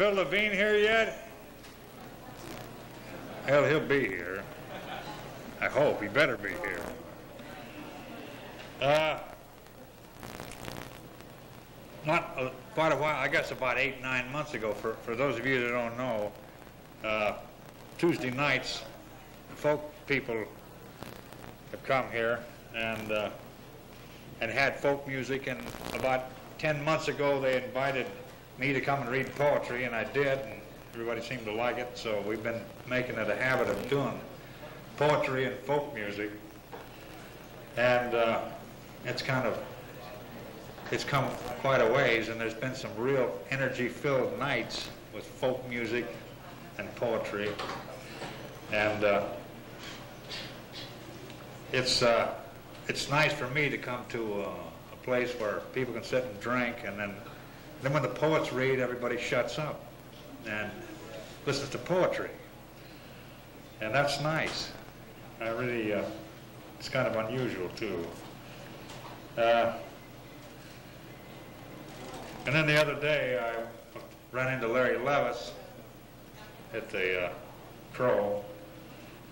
Phil Levine here yet? Hell, he'll be here. I hope. He better be here. Uh, not uh, quite a while, I guess about eight, nine months ago, for, for those of you that don't know, uh, Tuesday nights, folk people have come here and, uh, and had folk music, and about 10 months ago they invited me to come and read poetry, and I did, and everybody seemed to like it, so we've been making it a habit of doing poetry and folk music. And uh, it's kind of, it's come quite a ways, and there's been some real energy-filled nights with folk music and poetry. And uh, it's, uh, it's nice for me to come to uh, a place where people can sit and drink, and then, then when the poets read, everybody shuts up and listens to poetry. And that's nice. I really, uh, it's kind of unusual too. Uh, and then the other day, I ran into Larry Levis at the uh, Crow,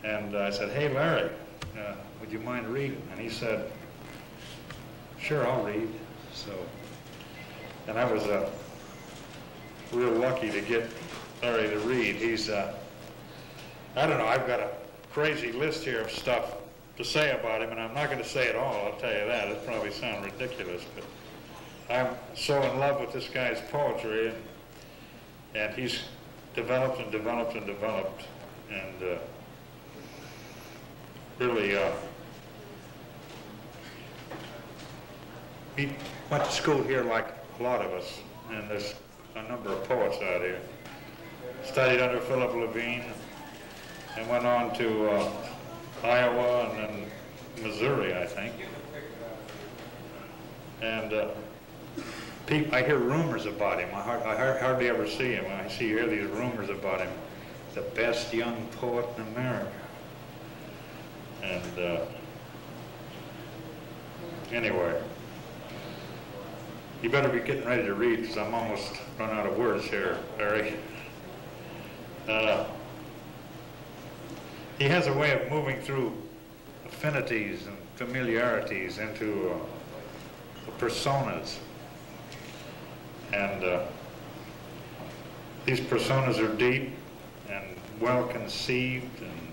and I said, "Hey, Larry, uh, would you mind reading?" And he said, "Sure, I'll read." So, and I was uh, real lucky to get Larry to read. He's, uh, I don't know, I've got a crazy list here of stuff to say about him, and I'm not going to say it all, I'll tell you that. It'll probably sound ridiculous, but I'm so in love with this guy's poetry, and, and he's developed and developed and developed, and uh, really, uh, he went to school here like a lot of us, and there's a number of poets out here. Studied under Philip Levine, and went on to uh, Iowa and then Missouri, I think. And uh, I hear rumors about him. I, I hardly ever see him. I see hear these rumors about him. The best young poet in America. And uh, anyway, you better be getting ready to read because I'm almost run out of words here, Larry. Uh, he has a way of moving through affinities and familiarities into uh, personas. And uh, these personas are deep and well conceived and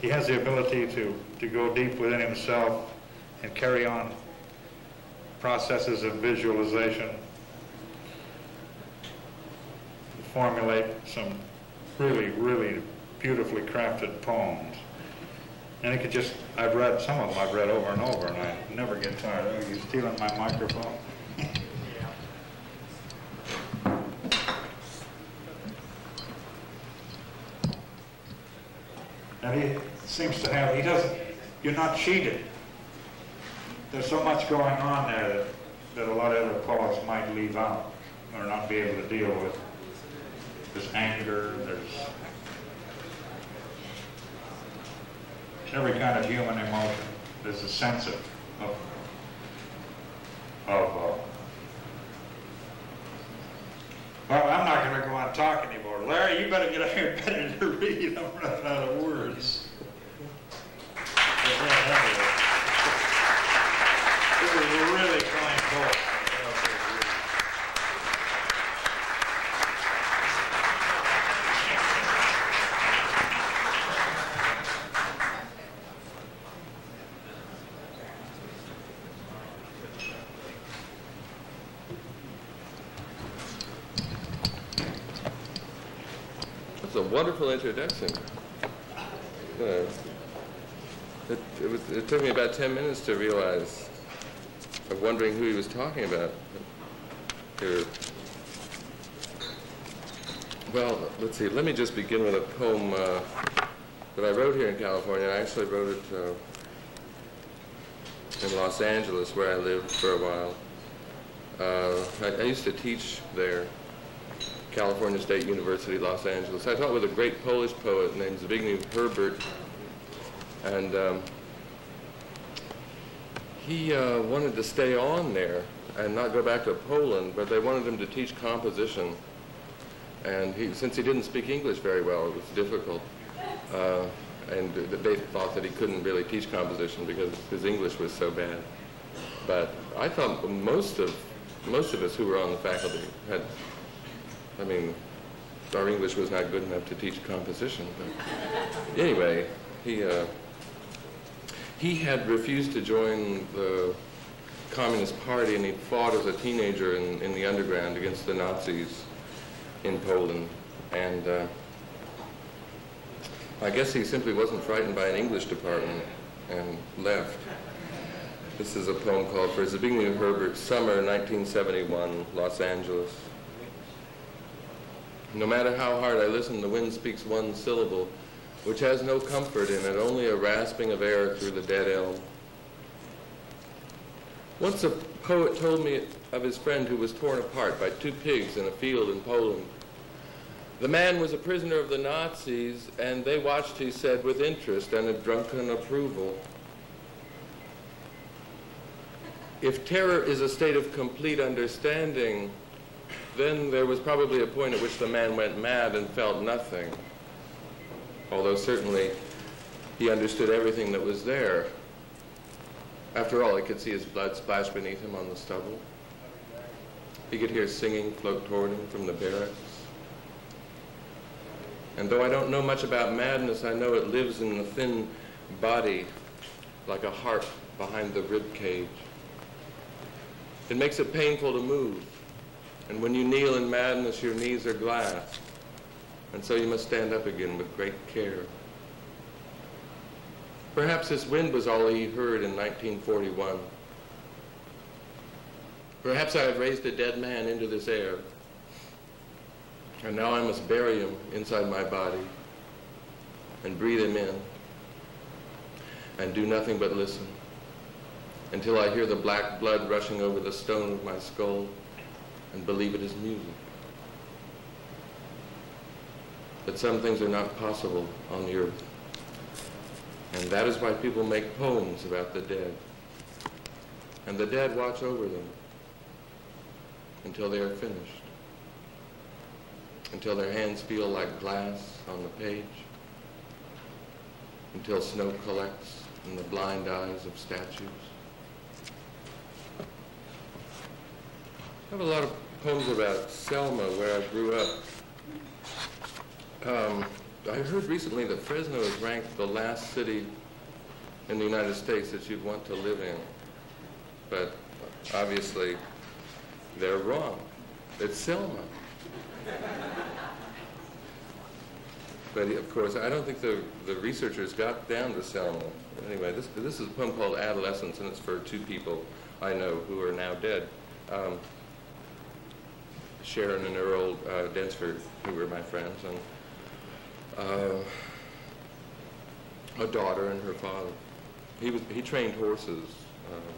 he has the ability to, to go deep within himself and carry on processes of visualization, formulate some really, really beautifully crafted poems. And it could just, I've read, some of them I've read over and over, and I never get tired. Oh, Are you stealing my microphone? and he seems to have, he doesn't, you're not cheated. There's so much going on there that, that a lot of other poets might leave out or not be able to deal with. There's anger, there's every kind of human emotion. There's a sense of, of, of uh, well, I'm not going to go on talking anymore. Larry, you better get up here better to read. I'm running out of words. This is a really a wonderful introduction. Uh, it, it, was, it took me about 10 minutes to realize, of wondering who he was talking about. Here. Well, let's see, let me just begin with a poem uh, that I wrote here in California. I actually wrote it uh, in Los Angeles, where I lived for a while. Uh, I, I used to teach there California State University, Los Angeles. I taught with a great Polish poet named Zbigniew Herbert, and um, he uh, wanted to stay on there and not go back to Poland, but they wanted him to teach composition. And he, since he didn't speak English very well, it was difficult. Uh, and they thought that he couldn't really teach composition because his English was so bad. But I thought most of most of us who were on the faculty had, I mean, our English was not good enough to teach composition. But anyway, he uh, he had refused to join the Communist Party, and he fought as a teenager in, in the underground against the Nazis in Poland. And uh, I guess he simply wasn't frightened by an English department and left. This is a poem called For Zbigniew Herbert, Summer 1971, Los Angeles. No matter how hard I listen, the wind speaks one syllable, which has no comfort in it, only a rasping of air through the dead elm. Once a poet told me of his friend who was torn apart by two pigs in a field in Poland. The man was a prisoner of the Nazis, and they watched, he said, with interest and a drunken approval. If terror is a state of complete understanding, then there was probably a point at which the man went mad and felt nothing. Although certainly he understood everything that was there. After all, he could see his blood splash beneath him on the stubble. He could hear singing float toward him from the barracks. And though I don't know much about madness, I know it lives in the thin body like a harp behind the rib cage. It makes it painful to move. And when you kneel in madness, your knees are glass. And so you must stand up again with great care. Perhaps this wind was all he heard in 1941. Perhaps I have raised a dead man into this air. And now I must bury him inside my body and breathe him in and do nothing but listen until I hear the black blood rushing over the stone of my skull and believe it is music. But some things are not possible on the earth. And that is why people make poems about the dead. And the dead watch over them until they are finished. Until their hands feel like glass on the page. Until snow collects in the blind eyes of statues. I have a lot of poems about Selma, where I grew up. Um, I heard recently that Fresno is ranked the last city in the United States that you'd want to live in. But obviously, they're wrong. It's Selma. but of course, I don't think the, the researchers got down to Selma. Anyway, this, this is a poem called Adolescence, and it's for two people I know who are now dead. Um, Sharon and Earl uh, Densford, who were my friends, and uh, a daughter and her father. He was he trained horses, uh,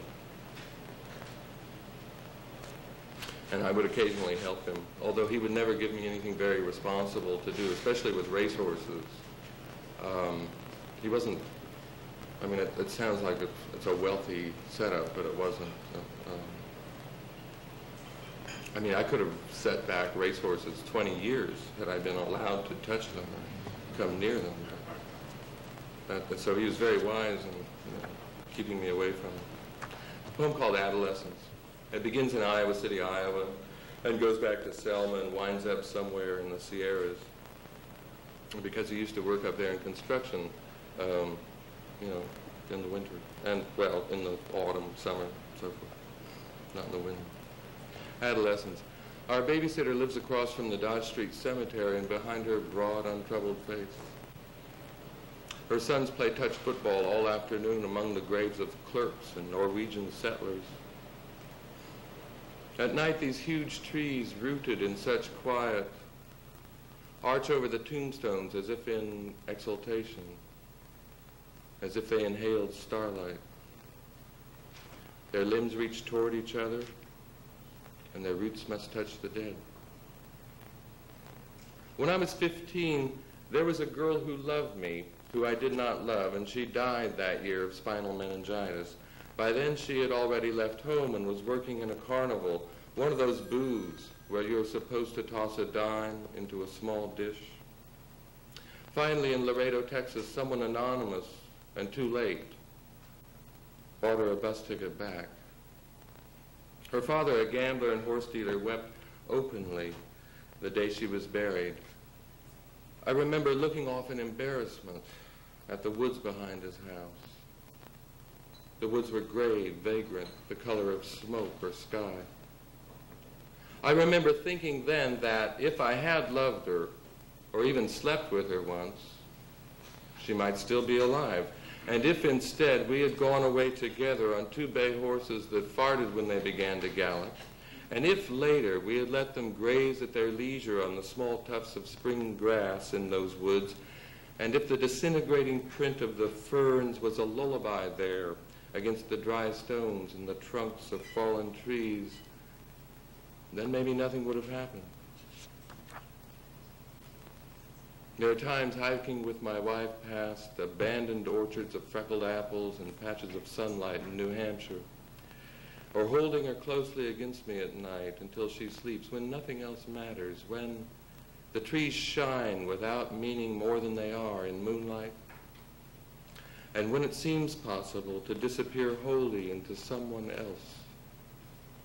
and I would occasionally help him. Although he would never give me anything very responsible to do, especially with racehorses. Um, he wasn't. I mean, it, it sounds like it's, it's, a wealthy setup, but it wasn't. Uh, um, I mean, I could have set back racehorses 20 years had I been allowed to touch them come near them. But, so he was very wise in you know, keeping me away from them. A poem called Adolescence. It begins in Iowa City, Iowa, and goes back to Selma and winds up somewhere in the Sierras. Because he used to work up there in construction, um, you know, in the winter, and, well, in the autumn, summer, so forth, not in the winter adolescence. Our babysitter lives across from the Dodge Street Cemetery and behind her broad, untroubled face. Her sons play touch football all afternoon among the graves of clerks and Norwegian settlers. At night, these huge trees, rooted in such quiet, arch over the tombstones as if in exultation, as if they inhaled starlight. Their limbs reach toward each other, and their roots must touch the dead. When I was 15, there was a girl who loved me, who I did not love, and she died that year of spinal meningitis. By then she had already left home and was working in a carnival, one of those booths where you're supposed to toss a dime into a small dish. Finally, in Laredo, Texas, someone anonymous and too late bought her a bus ticket back. Her father, a gambler and horse dealer, wept openly the day she was buried. I remember looking off in embarrassment at the woods behind his house. The woods were gray, vagrant, the color of smoke or sky. I remember thinking then that if I had loved her, or even slept with her once, she might still be alive. And if instead we had gone away together on two bay horses that farted when they began to gallop, and if later we had let them graze at their leisure on the small tufts of spring grass in those woods, and if the disintegrating print of the ferns was a lullaby there against the dry stones and the trunks of fallen trees, then maybe nothing would have happened. There are times hiking with my wife past abandoned orchards of freckled apples and patches of sunlight in New Hampshire, or holding her closely against me at night until she sleeps when nothing else matters, when the trees shine without meaning more than they are in moonlight, and when it seems possible to disappear wholly into someone else,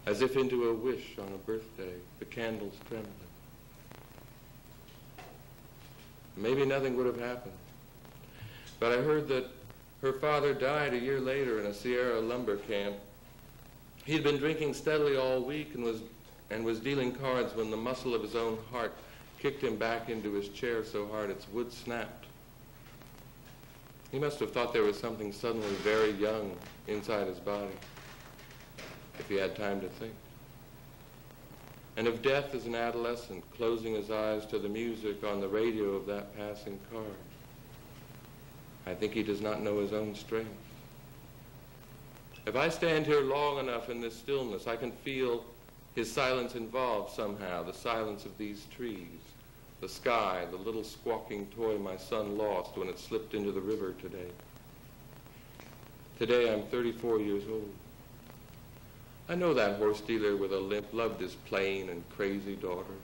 as if into a wish on a birthday, the candles trembling. Maybe nothing would have happened. But I heard that her father died a year later in a Sierra lumber camp. He'd been drinking steadily all week and was, and was dealing cards when the muscle of his own heart kicked him back into his chair so hard its wood snapped. He must have thought there was something suddenly very young inside his body, if he had time to think. And of death as an adolescent, closing his eyes to the music on the radio of that passing car. I think he does not know his own strength. If I stand here long enough in this stillness, I can feel his silence involved somehow, the silence of these trees, the sky, the little squawking toy my son lost when it slipped into the river today. Today I'm 34 years old. I know that horse dealer with a limp loved his plain and crazy daughter.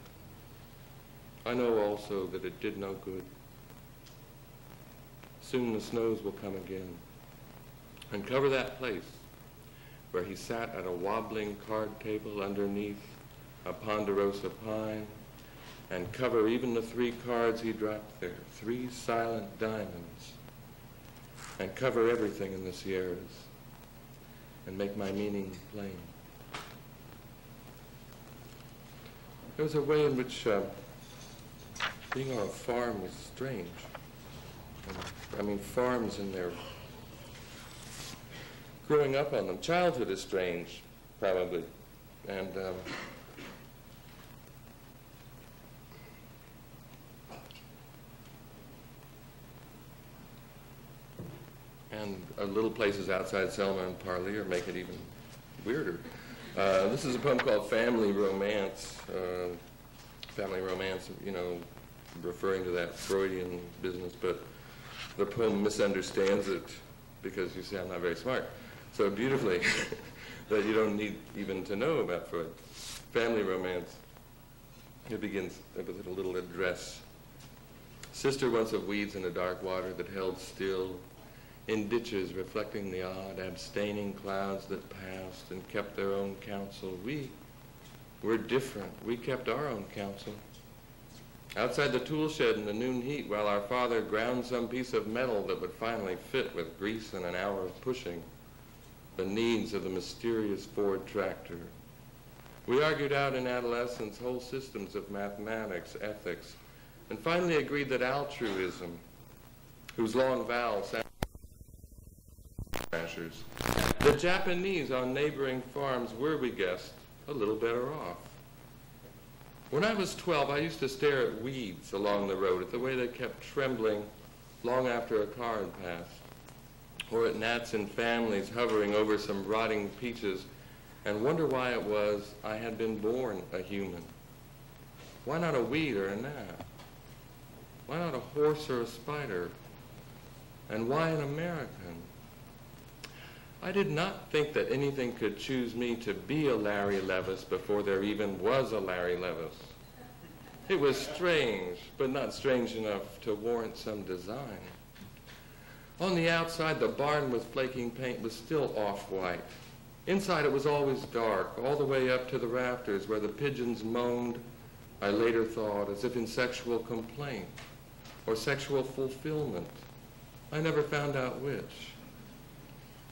I know also that it did no good. Soon the snows will come again and cover that place where he sat at a wobbling card table underneath a ponderosa pine and cover even the three cards he dropped there, three silent diamonds, and cover everything in the Sierras and make my meaning plain. There was a way in which uh, being on a farm was strange. I mean, farms and their growing up on them. Childhood is strange, probably. And um, and little places outside Selma and Parlier make it even weirder. Uh, this is a poem called Family Romance. Uh, family Romance, you know, referring to that Freudian business, but the poem misunderstands it because you say I'm not very smart so beautifully that you don't need even to know about Freud. Family Romance. It begins with a little address. Sister once of weeds in a dark water that held still in ditches reflecting the odd, abstaining clouds that passed and kept their own counsel. We were different. We kept our own counsel. Outside the tool shed in the noon heat, while our father ground some piece of metal that would finally fit with grease and an hour of pushing, the needs of the mysterious Ford tractor. We argued out in adolescence whole systems of mathematics, ethics, and finally agreed that altruism, whose long vowels the Japanese on neighboring farms were, we guessed, a little better off. When I was 12, I used to stare at weeds along the road, at the way they kept trembling long after a car had passed, or at gnats and families hovering over some rotting peaches, and wonder why it was I had been born a human. Why not a weed or a gnat? Why not a horse or a spider? And why an American? I did not think that anything could choose me to be a Larry Levis before there even was a Larry Levis. It was strange, but not strange enough to warrant some design. On the outside, the barn with flaking paint was still off-white. Inside, it was always dark, all the way up to the rafters where the pigeons moaned, I later thought, as if in sexual complaint or sexual fulfillment. I never found out which.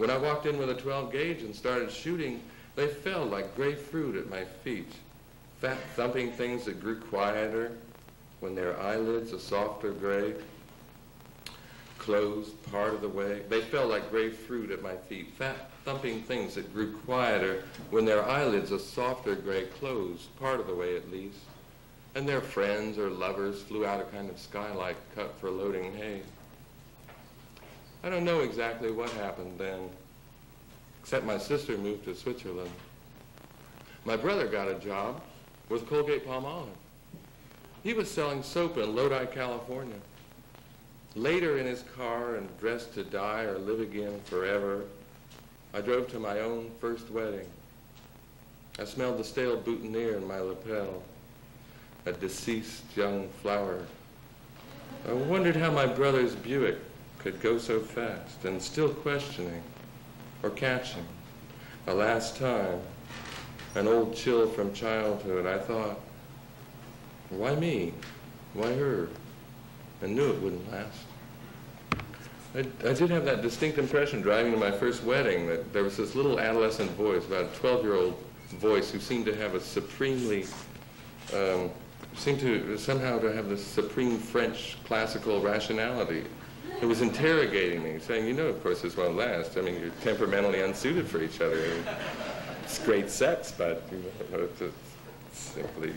When I walked in with a 12 gauge and started shooting, they fell like gray fruit at my feet. Fat thumping things that grew quieter when their eyelids a softer gray closed part of the way. They fell like gray fruit at my feet. Fat thumping things that grew quieter when their eyelids a softer gray closed part of the way at least. And their friends or lovers flew out a kind of skylight cut for loading hay. I don't know exactly what happened then, except my sister moved to Switzerland. My brother got a job with Colgate Palmolive. He was selling soap in Lodi, California. Later in his car and dressed to die or live again forever, I drove to my own first wedding. I smelled the stale boutonniere in my lapel, a deceased young flower. I wondered how my brother's Buick could go so fast and still questioning or catching. A last time, an old chill from childhood, I thought, why me? Why her? And knew it wouldn't last. I, I, did have that distinct impression driving to my first wedding that there was this little adolescent voice, about a 12-year-old voice, who seemed to have a supremely, um, seemed to somehow to have this supreme French classical rationality. It was interrogating me, saying, you know, of course this won't last. I mean, you're temperamentally unsuited for each other. It's great sex, but you know, it's, it's simply,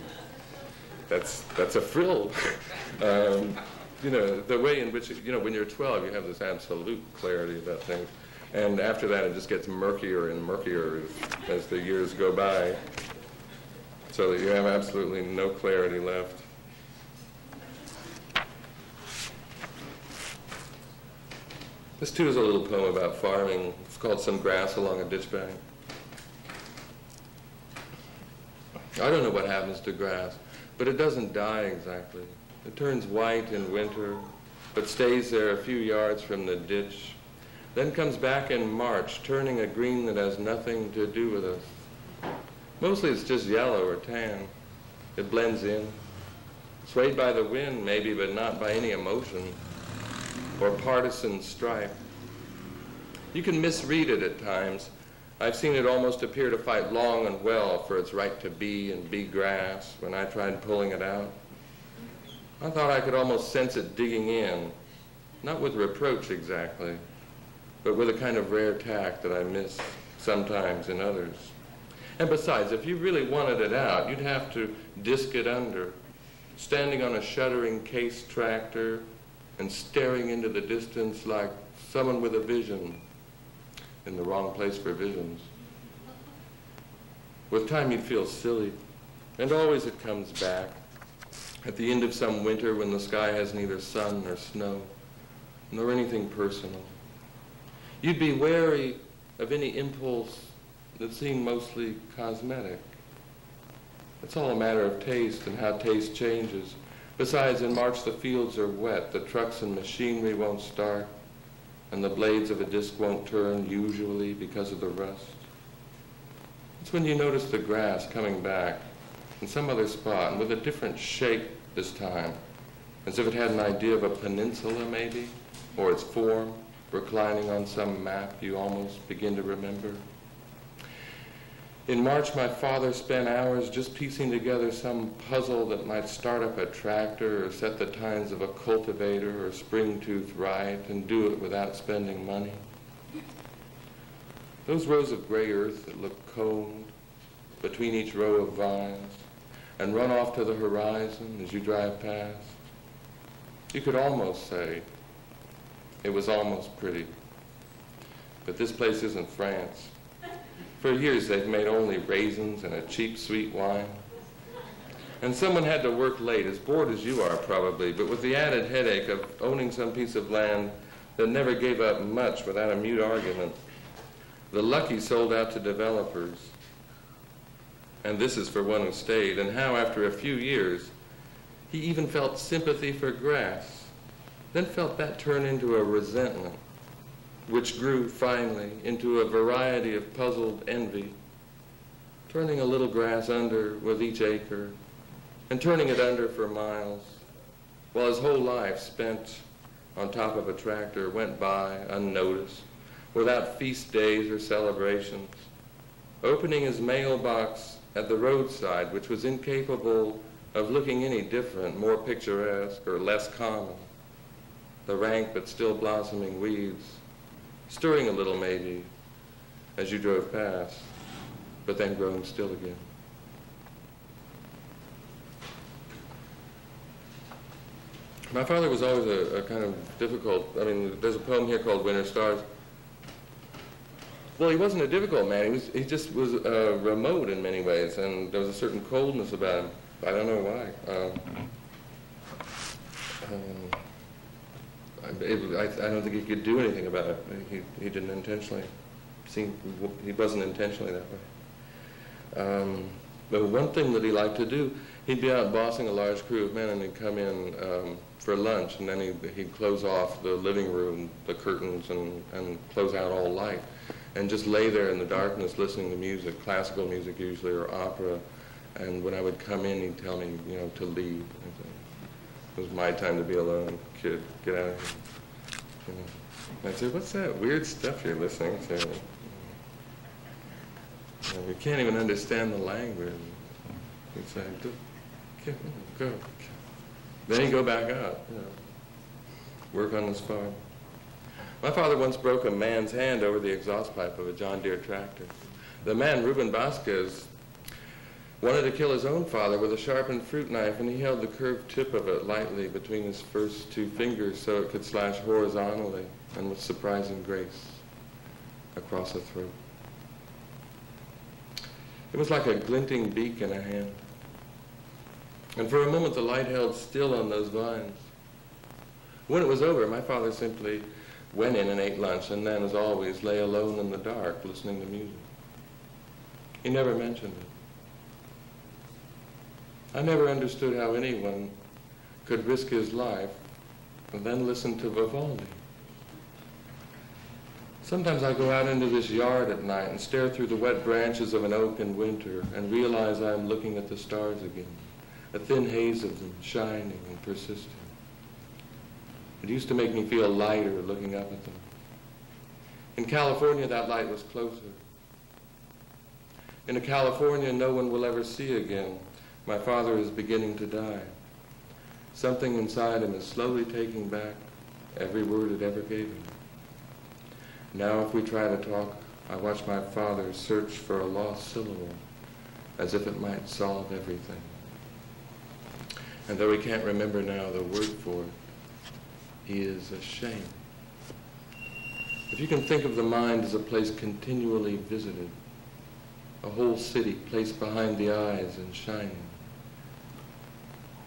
that's, that's a frill. um, you know, the way in which, you know, when you're 12, you have this absolute clarity about things. And after that, it just gets murkier and murkier as, as the years go by. So that you have absolutely no clarity left. This too is a little poem about farming. It's called Some Grass Along a Ditch Bank. I don't know what happens to grass, but it doesn't die exactly. It turns white in winter, but stays there a few yards from the ditch, then comes back in March, turning a green that has nothing to do with us. Mostly it's just yellow or tan. It blends in, swayed by the wind maybe, but not by any emotion or partisan strife. You can misread it at times. I've seen it almost appear to fight long and well for its right to be and be grass when I tried pulling it out. I thought I could almost sense it digging in, not with reproach exactly, but with a kind of rare tact that I miss sometimes in others. And besides, if you really wanted it out, you'd have to disc it under, standing on a shuddering case tractor and staring into the distance like someone with a vision in the wrong place for visions. With time, you'd feel silly, and always it comes back at the end of some winter when the sky has neither sun nor snow, nor anything personal. You'd be wary of any impulse that seemed mostly cosmetic. It's all a matter of taste and how taste changes. Besides, in March the fields are wet, the trucks and machinery won't start, and the blades of a disc won't turn, usually because of the rust. It's when you notice the grass coming back in some other spot, and with a different shape this time, as if it had an idea of a peninsula, maybe, or its form, reclining on some map you almost begin to remember. In March, my father spent hours just piecing together some puzzle that might start up a tractor or set the tines of a cultivator or spring tooth right and do it without spending money. Those rows of gray earth that look cold between each row of vines and run off to the horizon as you drive past. You could almost say it was almost pretty. But this place isn't France. For years they've made only raisins and a cheap sweet wine. And someone had to work late, as bored as you are probably, but with the added headache of owning some piece of land that never gave up much without a mute argument. The Lucky sold out to developers. And this is for one who stayed. And how, after a few years, he even felt sympathy for grass, then felt that turn into a resentment, which grew finally into a variety of puzzled envy, turning a little grass under with each acre, and turning it under for miles, while his whole life spent on top of a tractor went by unnoticed, without feast days or celebrations, opening his mailbox at the roadside, which was incapable of looking any different, more picturesque, or less common. The rank but still blossoming weeds, stirring a little maybe as you drove past, but then growing still again. My father was always a, a, kind of difficult, I mean, there's a poem here called Winter Stars. Well, he wasn't a difficult man. He, was, he just was uh, remote in many ways, and there was a certain coldness about him. I don't know why. Um, um, I, I, don't think he could do anything about it. He, he didn't intentionally seem, he wasn't intentionally that way. Um, but one thing that he liked to do, he'd be out bossing a large crew of men and he'd come in um, for lunch and then he'd, he'd close off the living room, the curtains, and, and close out all light and just lay there in the darkness listening to music, classical music usually, or opera. And when I would come in, he'd tell me, you know, to leave. It was my time to be alone. Kid, get out of here. You know. I said, what's that weird stuff you're listening to? You, you can't even understand the language. He'd say, go, go. Then he'd go back out, you know, work on his farm. My father once broke a man's hand over the exhaust pipe of a John Deere tractor. The man, Ruben Vasquez, wanted to kill his own father with a sharpened fruit knife, and he held the curved tip of it lightly between his first two fingers so it could slash horizontally and with surprising grace across the throat. It was like a glinting beak in a hand. And for a moment the light held still on those vines. When it was over, my father simply went in and ate lunch, and then, as always, lay alone in the dark listening to music. He never mentioned it. I never understood how anyone could risk his life and then listen to Vivaldi. Sometimes I go out into this yard at night and stare through the wet branches of an oak in winter and realize I'm looking at the stars again, a thin haze of them, shining and persisting. It used to make me feel lighter looking up at them. In California, that light was closer. In a California no one will ever see again, my father is beginning to die. Something inside him is slowly taking back every word it ever gave him. Now if we try to talk, I watch my father search for a lost syllable, as if it might solve everything. And though he can't remember now the word for it, he is ashamed. If you can think of the mind as a place continually visited, a whole city placed behind the eyes and shining,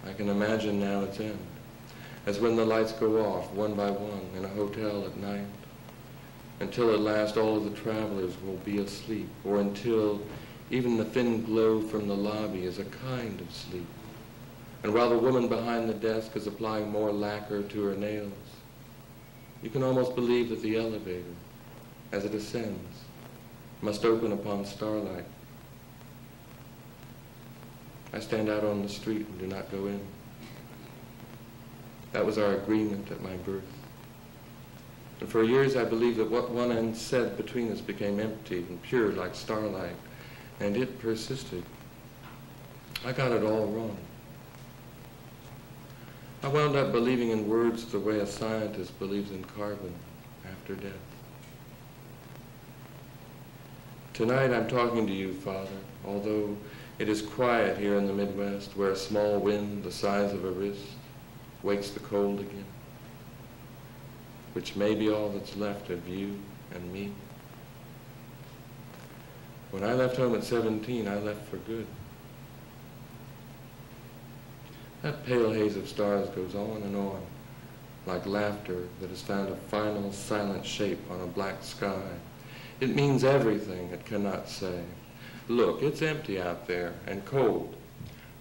I can imagine now its end, as when the lights go off one by one in a hotel at night, until at last all of the travelers will be asleep, or until even the thin glow from the lobby is a kind of sleep. And while the woman behind the desk is applying more lacquer to her nails, you can almost believe that the elevator, as it ascends, must open upon starlight. I stand out on the street and do not go in. That was our agreement at my birth. And for years I believed that what one end said between us became empty and pure like starlight, and it persisted. I got it all wrong. I wound up believing in words the way a scientist believes in carbon after death. Tonight I'm talking to you, Father, although it is quiet here in the Midwest where a small wind the size of a wrist wakes the cold again, which may be all that's left of you and me. When I left home at 17, I left for good. That pale haze of stars goes on and on, like laughter that has found a final silent shape on a black sky, It means everything it cannot say. Look, it's empty out there and cold,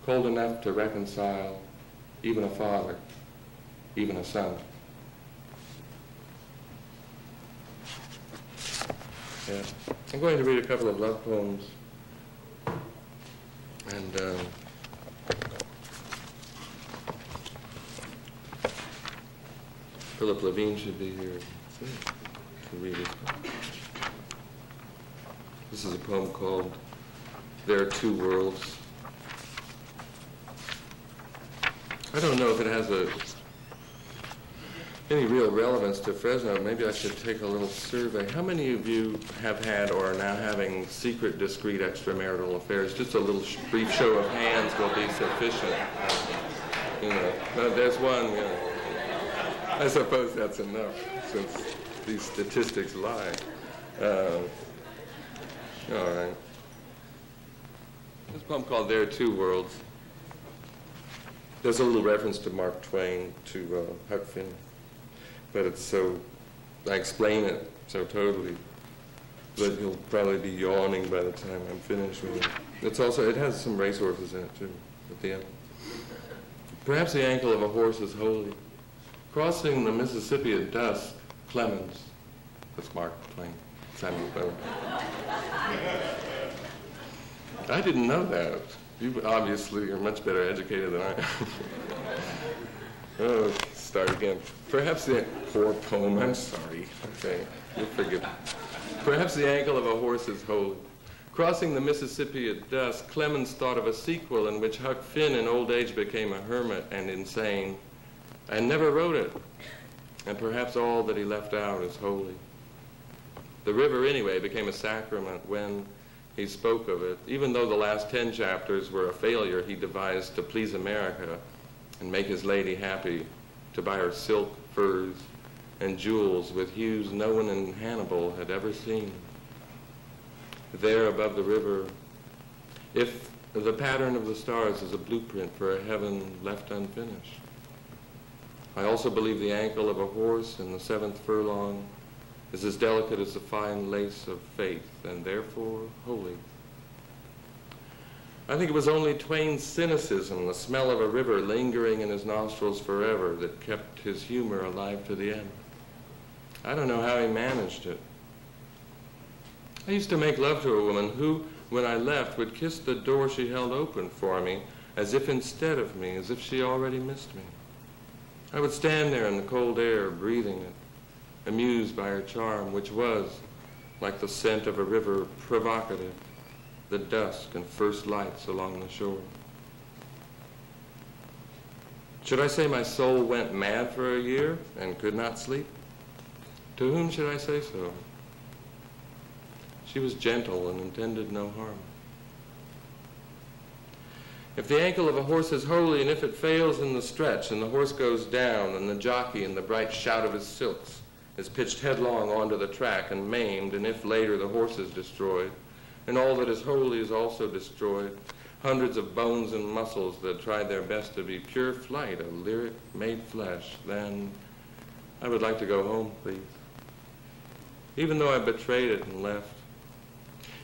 cold enough to reconcile even a father, even a son. Yeah. I'm going to read a couple of love poems. And um, Philip Levine should be here to read it. This is a poem called There Are Two Worlds. I don't know if it has a any real relevance to Fresno, maybe I should take a little survey. How many of you have had or are now having secret, discreet extramarital affairs? Just a little sh- brief show of hands will be sufficient. You know, no, there's one. You know. I suppose that's enough, since these statistics lie. Uh, all right. This poem called "There Are Two Worlds." There's a little reference to Mark Twain, to uh, Huck Finn but it's so, I explain it so totally that he'll probably be yawning by the time I'm finished with it. It's also, it has some racehorses in it too, at the end. Perhaps the ankle of a horse is holy. Crossing the Mississippi at dusk, Clemens, that's Mark Twain, Samuel Bowden. I didn't know that. You obviously are much better educated than I am. oh, start again. Perhaps the poor poem. I'm sorry. Okay, you'll forgive. Perhaps the ankle of a horse is holy. Crossing the Mississippi at dusk, Clemens thought of a sequel in which Huck Finn in old age became a hermit and insane, and never wrote it. And perhaps all that he left out is holy. The river, anyway, became a sacrament when he spoke of it. Even though the last ten chapters were a failure, he devised to please America and make his lady happy to buy her silk, furs, and jewels with hues no one in Hannibal had ever seen. There above the river, if the pattern of the stars is a blueprint for a heaven left unfinished. I also believe the ankle of a horse in the seventh furlong is as delicate as the fine lace of faith, and therefore holy. I think it was only Twain's cynicism, the smell of a river lingering in his nostrils forever, that kept his humor alive to the end. I don't know how he managed it. I used to make love to a woman who, when I left, would kiss the door she held open for me, as if instead of me, as if she already missed me. I would stand there in the cold air, breathing it, amused by her charm, which was, like the scent of a river, provocative the dusk and first lights along the shore. Should I say my soul went mad for a year and could not sleep? To whom should I say so? She was gentle and intended no harm. If the ankle of a horse is holy, and if it fails in the stretch, and the horse goes down, and the jockey in the bright shout of his silks is pitched headlong onto the track and maimed, and if later the horse is destroyed, and all that is holy is also destroyed. Hundreds of bones and muscles that tried their best to be pure flight, a lyric made flesh. Then I would like to go home, please. Even though I betrayed it and left.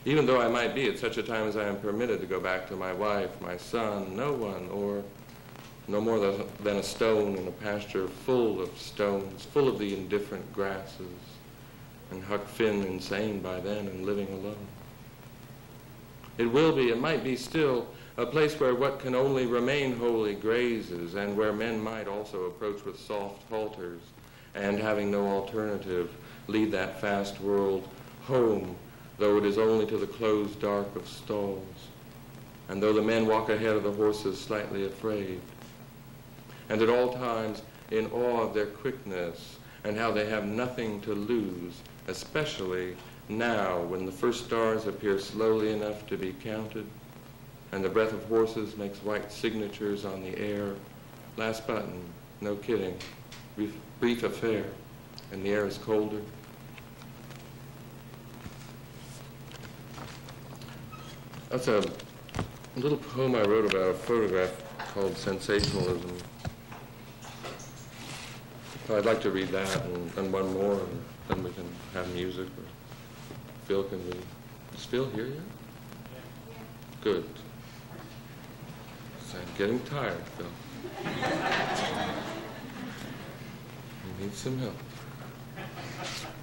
Even though I might be at such a time as I am permitted to go back to my wife, my son, no one, or no more than a stone in a pasture full of stones, full of the indifferent grasses, and Huck Finn insane by then and living alone. It will be, it might be still, a place where what can only remain holy grazes, and where men might also approach with soft halters, and having no alternative, lead that fast world home, though it is only to the closed dark of stalls, and though the men walk ahead of the horses slightly afraid, and at all times in awe of their quickness, and how they have nothing to lose, especially now, when the first stars appear slowly enough to be counted, and the breath of horses makes white signatures on the air, last button, no kidding, brief, brief affair, and the air is colder. That's a little poem I wrote about a photograph called Sensationalism. I'd like to read that and, and one more, and then we can have music. Phil can read. Is Phil here yet? Good. So I'm getting tired, Phil. You need some help.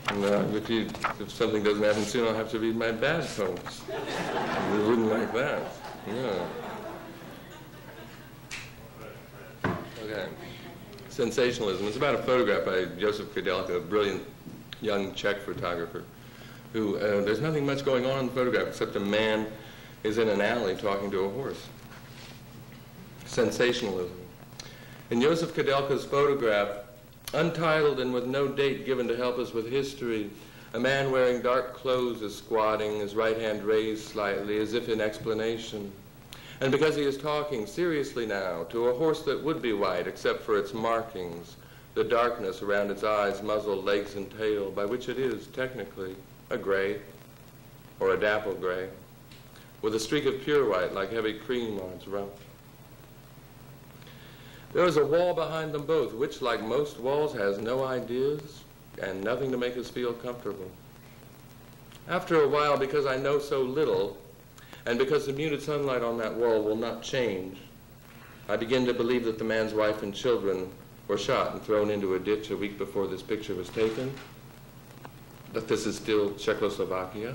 And uh, if, you, if something doesn't happen soon, I'll have to read my bad poems. You wouldn't like that. Yeah. Okay. Sensationalism. It's about a photograph by Josef Koudelka, a brilliant young Czech photographer, who, uh, there's nothing much going on in the photograph except a man is in an alley talking to a horse. Sensationalism. In Josef Koudelka's photograph, untitled and with no date given to help us with history, a man wearing dark clothes is squatting, his right hand raised slightly, as if in explanation. And because he is talking seriously now to a horse that would be white except for its markings, the darkness around its eyes, muzzle, legs, and tail, by which it is, technically, a gray or a dapple gray, with a streak of pure white like heavy cream on its rump. There is a wall behind them both, which, like most walls, has no ideas and nothing to make us feel comfortable. After a while, because I know so little, and because the muted sunlight on that wall will not change, I begin to believe that the man's wife and children were shot and thrown into a ditch a week before this picture was taken, that this is still Czechoslovakia,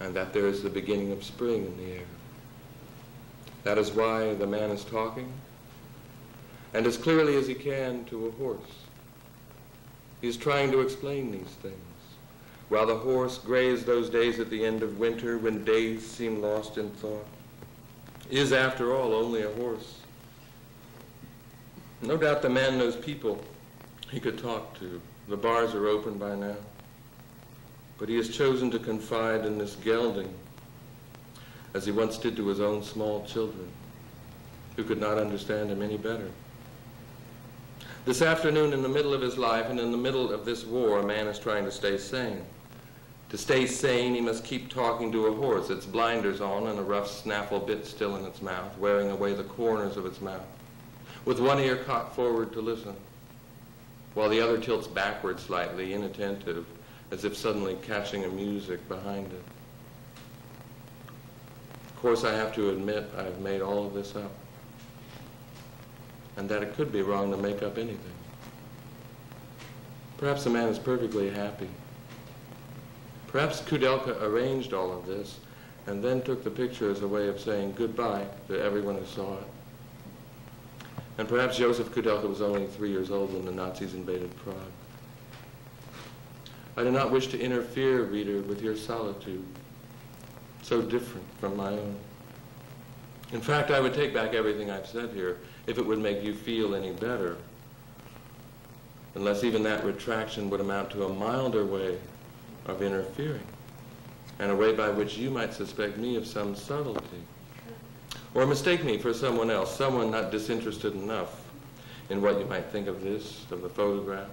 and that there is the beginning of spring in the air. That is why the man is talking, and as clearly as he can to a horse. He is trying to explain these things while the horse grazed those days at the end of winter when days seem lost in thought, is, after all, only a horse. No doubt the man knows people he could talk to. The bars are open by now. But he has chosen to confide in this gelding, as he once did to his own small children, who could not understand him any better. This afternoon, in the middle of his life and in the middle of this war, a man is trying to stay sane. To stay sane, he must keep talking to a horse, its blinders on and a rough snaffle bit still in its mouth, wearing away the corners of its mouth, with one ear cocked forward to listen, while the other tilts backward slightly, inattentive, as if suddenly catching a music behind it. Of course, I have to admit I've made all of this up, and that it could be wrong to make up anything. Perhaps the man is perfectly happy Perhaps Koudelka arranged all of this and then took the picture as a way of saying goodbye to everyone who saw it. And perhaps Josef Koudelka was only three years old when the Nazis invaded Prague. I do not wish to interfere, reader, with your solitude, so different from my own. In fact, I would take back everything I've said here if it would make you feel any better, unless even that retraction would amount to a milder way of interfering, and a way by which you might suspect me of some subtlety, or mistake me for someone else, someone not disinterested enough in what you might think of this, of the photograph,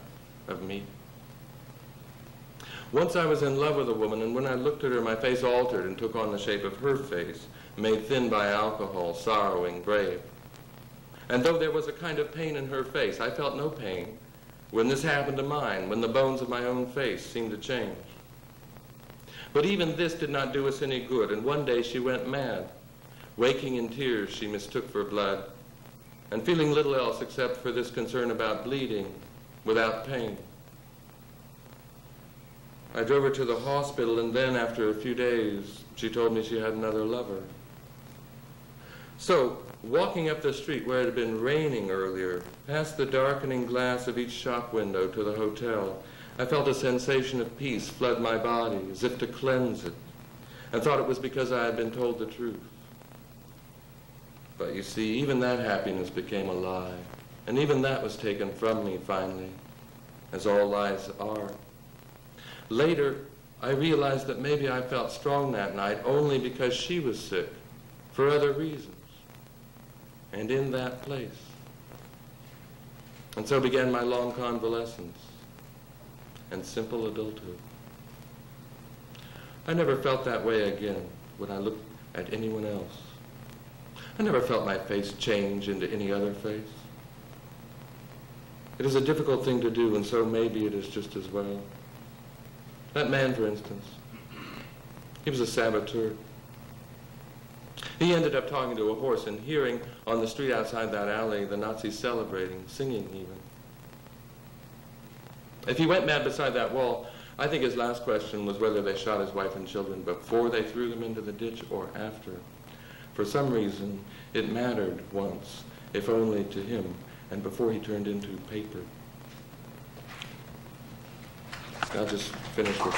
of me. Once I was in love with a woman, and when I looked at her, my face altered and took on the shape of her face, made thin by alcohol, sorrowing, brave. And though there was a kind of pain in her face, I felt no pain when this happened to mine, when the bones of my own face seemed to change. But even this did not do us any good, and one day she went mad. Waking in tears, she mistook for blood, and feeling little else except for this concern about bleeding without pain. I drove her to the hospital, and then, after a few days, she told me she had another lover. So, walking up the street where it had been raining earlier, past the darkening glass of each shop window to the hotel, I felt a sensation of peace flood my body as if to cleanse it, and thought it was because I had been told the truth. But you see, even that happiness became a lie, and even that was taken from me finally, as all lies are. Later, I realized that maybe I felt strong that night only because she was sick, for other reasons, and in that place. And so began my long convalescence and simple adulthood. I never felt that way again when I looked at anyone else. I never felt my face change into any other face. It is a difficult thing to do, and so maybe it is just as well. That man, for instance, He was a saboteur. He ended up talking to a horse and hearing on the street outside that alley the Nazis celebrating, singing even. If he went mad beside that wall, I think his last question was whether they shot his wife and children before they threw them into the ditch or after. For some reason, it mattered once, if only to him, and before he turned into paper. I'll just finish with.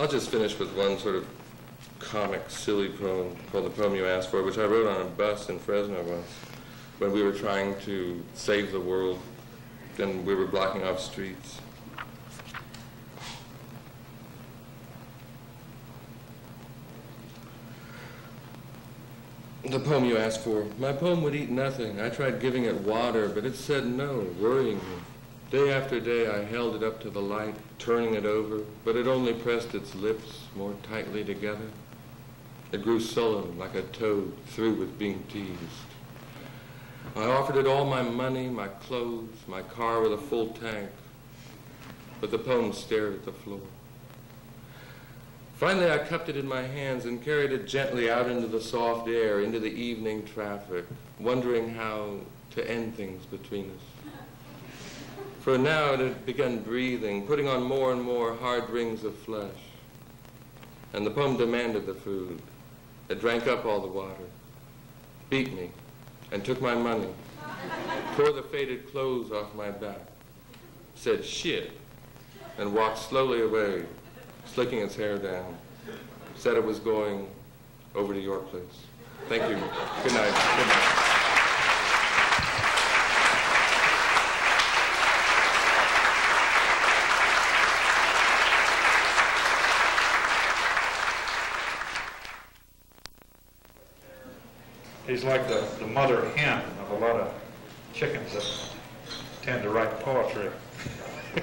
I'll just finish with one sort of comic, silly poem called The Poem You Asked For, which I wrote on a bus in Fresno once when we were trying to save the world and we were blocking off streets. The poem you asked for. My poem would eat nothing. I tried giving it water, but it said no, worrying me. Day after day I held it up to the light, turning it over, but it only pressed its lips more tightly together. It grew sullen like a toad through with being teased. I offered it all my money, my clothes, my car with a full tank, but the poem stared at the floor. Finally, I cupped it in my hands and carried it gently out into the soft air, into the evening traffic, wondering how to end things between us. For now it had begun breathing, putting on more and more hard rings of flesh. And the poem demanded the food. It drank up all the water, beat me, and took my money, tore the faded clothes off my back, said shit, and walked slowly away, slicking its hair down, said it was going over to your place. Thank you. Good night. Good night. He's like the, the mother hen of a lot of chickens that tend to write poetry.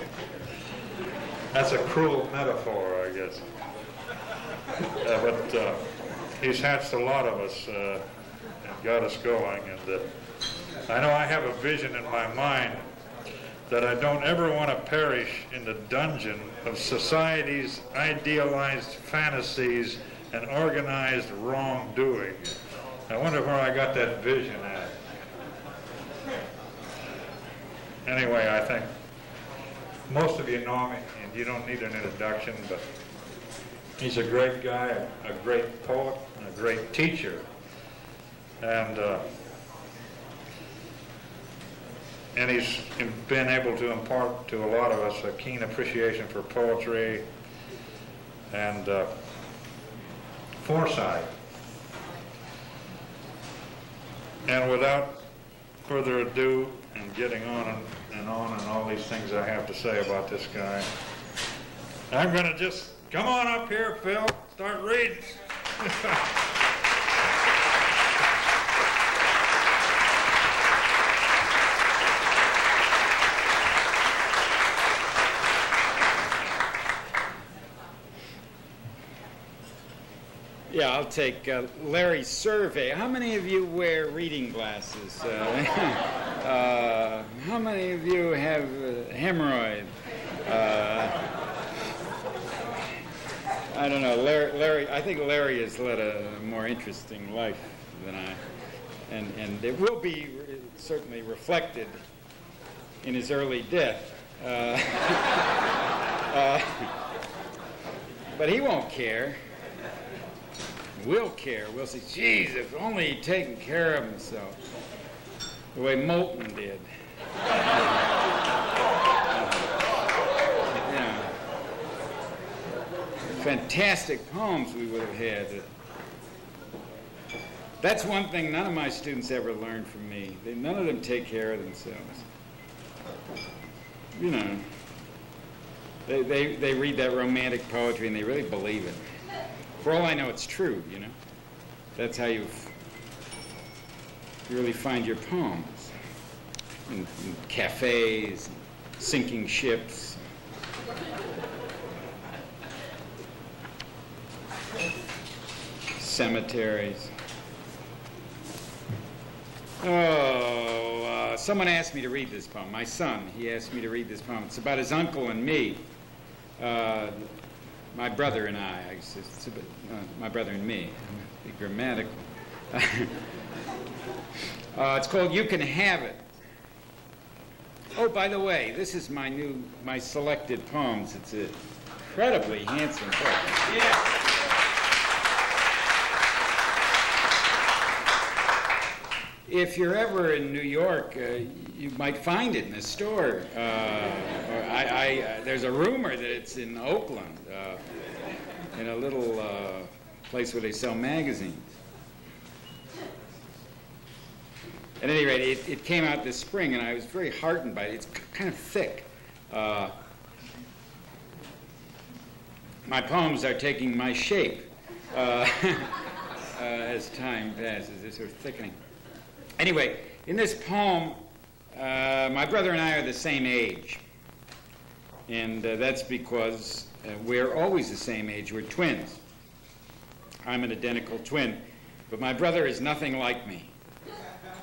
That's a cruel metaphor, I guess. Uh, but uh, he's hatched a lot of us uh, and got us going. And uh, I know I have a vision in my mind that I don't ever want to perish in the dungeon of society's idealized fantasies and organized wrongdoing. I wonder where I got that vision at. Anyway, I think most of you know him, and you don't need an introduction, but he's a great guy, a, great poet, and a great teacher. And uh, and he's been able to impart to a lot of us a keen appreciation for poetry and uh, foresight. And without further ado, and getting on and, and on and all these things I have to say about this guy, I'm going to just come on up here, Phil, start reading. Yeah, I'll take uh, Larry's survey. How many of you wear reading glasses? Uh, uh, how many of you have uh, hemorrhoid? Uh, I don't know. Larry, Larry, I think Larry has led a more interesting life than I, and and it will be re- certainly reflected in his early death. Uh, but he won't care will care. We'll say, geez, if only he'd taken care of himself, the way Moulton did. yeah. Fantastic poems we would have had. That's one thing none of my students ever learned from me. They, none of them take care of themselves. You know, they, they, they read that romantic poetry and they really believe it. For all I know, it's true, you know. That's how you really find your poems. In, in cafes, sinking ships. Cemeteries. Oh, uh, someone asked me to read this poem. My son, he asked me to read this poem. It's about his uncle and me. Uh, my brother and I. I about, uh, my brother and me. Be grammatical. uh, it's called "You Can Have It." Oh, by the way, this is my new, my selected poems. It's an incredibly handsome poem. Yeah. If you're ever in New York, uh, you might find it in a store. Uh, I, I, uh, there's a rumor that it's in Oakland, uh, in a little uh, place where they sell magazines. At any rate, it, it, came out this spring, and I was very heartened by it. It's kind of thick. Uh, my poems are taking my shape as time passes. They're sort of thickening. Anyway, in this poem, uh, my brother and I are the same age. And uh, that's because uh, we're always the same age. We're twins. I'm an identical twin. But my brother is nothing like me.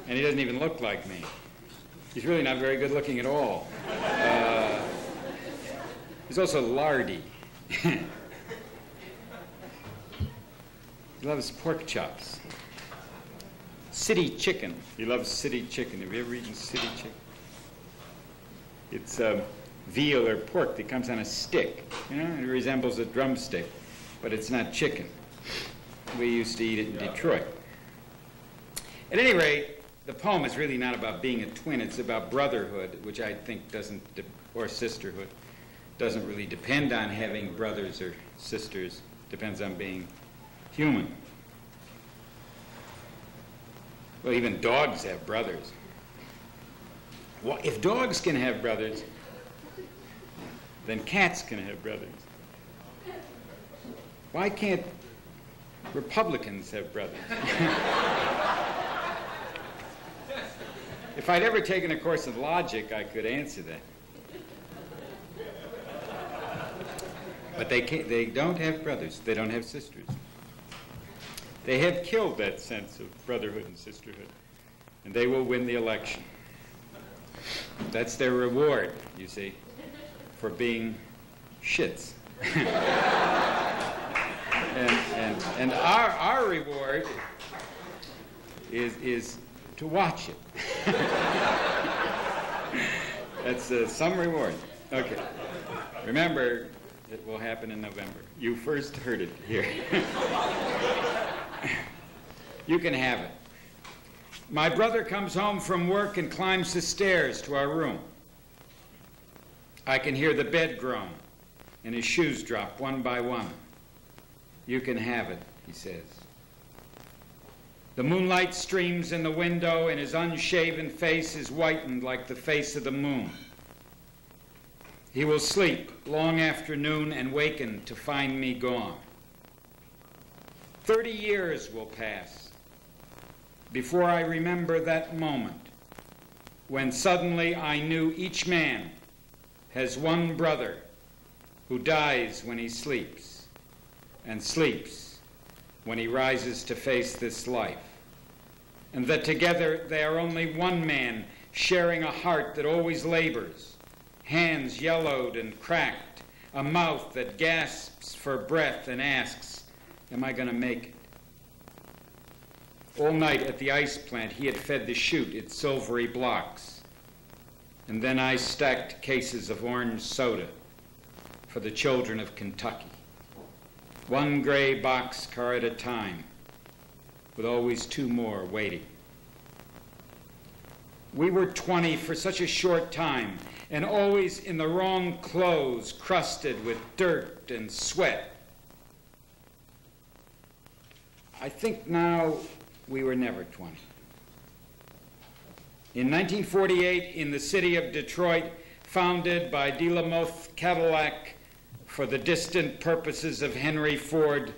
And he doesn't even look like me. He's really not very good looking at all. Uh, he's also lardy. he loves pork chops. City chicken. He loves city chicken. Have you ever eaten city chicken? It's um, veal or pork that comes on a stick. You know, it resembles a drumstick, but it's not chicken. We used to eat it in Detroit. At any rate, the poem is really not about being a twin. It's about brotherhood, which I think doesn't, or sisterhood, doesn't really depend on having brothers or sisters. Depends on being human. Well, even dogs have brothers. Well, if dogs can have brothers, then cats can have brothers. Why can't Republicans have brothers? if I'd ever taken a course of logic, I could answer that. But they, they don't have brothers, they don't have sisters. They have killed that sense of brotherhood and sisterhood, and they will win the election. That's their reward, you see, for being shits. and, and, and our, our reward is, is to watch it. That's uh, some reward. Okay. Remember, it will happen in November. You first heard it here. You can have it. My brother comes home from work and climbs the stairs to our room. I can hear the bed groan and his shoes drop one by one. You can have it, he says. The moonlight streams in the window, and his unshaven face is whitened like the face of the moon. He will sleep long after noon and waken to find me gone. Thirty years will pass before I remember that moment when suddenly I knew each man has one brother who dies when he sleeps and sleeps when he rises to face this life, and that together they are only one man sharing a heart that always labors, hands yellowed and cracked, a mouth that gasps for breath and asks, Am I going to make it? All night at the ice plant, he had fed the chute its silvery blocks. And then I stacked cases of orange soda for the children of Kentucky. One gray box car at a time, with always two more waiting. We were 20 for such a short time, and always in the wrong clothes, crusted with dirt and sweat. I think now we were never 20. In 1948, in the city of Detroit, founded by De La Mothe Cadillac for the distant purposes of Henry Ford,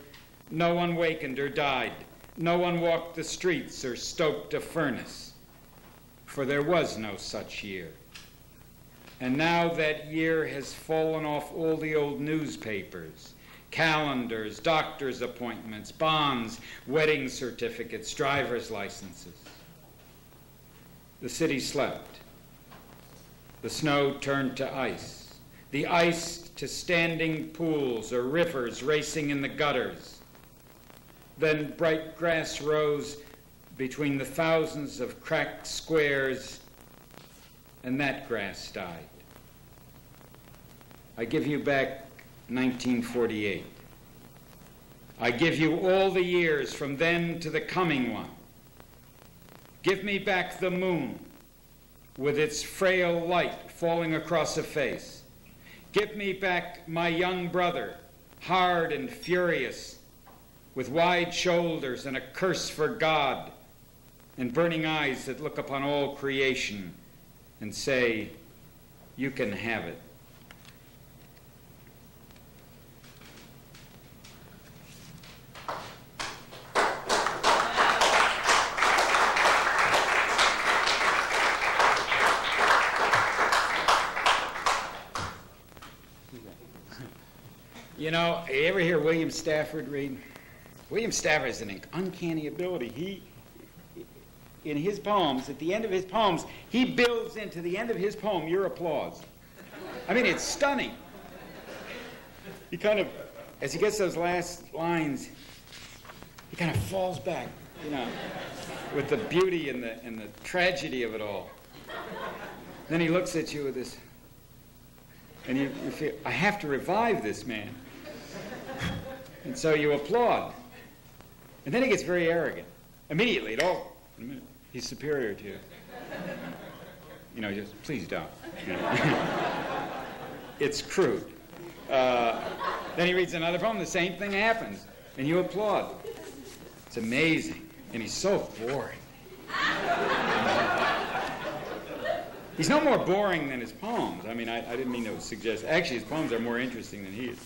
no one wakened or died. No one walked the streets or stoked a furnace, for there was no such year. And now that year has fallen off all the old newspapers calendars, doctor's appointments, bonds, wedding certificates, driver's licenses. the city slept. The snow turned to ice, the ice to standing pools or rivers racing in the gutters. Then bright grass rose between the thousands of cracked squares, and that grass died. I give you back 1948. I give you all the years from then to the coming one. Give me back the moon with its frail light falling across a face. Give me back my young brother, hard and furious, with wide shoulders and a curse for God, and burning eyes that look upon all creation and say, You can have it. You know, you ever hear William Stafford read? William Stafford has an uncanny ability. He, in his poems, at the end of his poems, he builds into the end of his poem your applause. I mean, it's stunning. He kind of, as he gets those last lines, he kind of falls back, you know, with the beauty and the, and the tragedy of it all. Then he looks at you with this, and you, you feel, I have to revive this man. And so you applaud. And then he gets very arrogant. Immediately, all, he's superior to you. You know, just, please don't. You know. it's crude. Uh, then he reads another poem, the same thing happens, and you applaud. It's amazing. And he's so boring. He's no more boring than his poems. I mean, I, I didn't mean to suggest. Actually, his poems are more interesting than he is.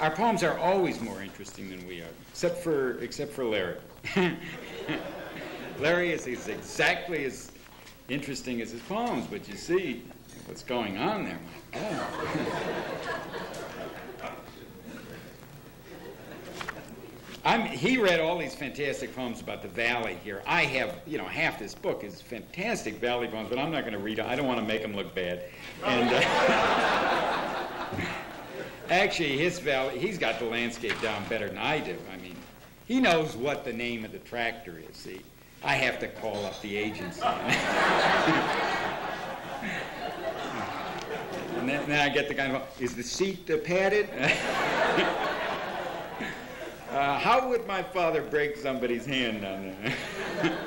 Our poems are always more interesting than we are, except for except for Larry. Larry is, is exactly as interesting as his poems, but you see what's going on there. My God. He read all these fantastic poems about the valley here. I have, you know, half this book is fantastic valley poems, but I'm not going to read them. I don't want to make them look bad. And uh, actually, his valley, he's got the landscape down better than I do. I mean, he knows what the name of the tractor is. See, I have to call up the agency. and then, then, I get the kind of, is the seat padded? Uh, how would my father break somebody's hand there?